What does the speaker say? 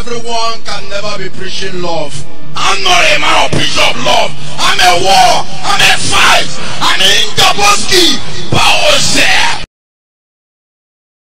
Everyone can never be preaching love. I'm not a man of preach of love. I'm a war. I'm a fight. I'm a Indaboski.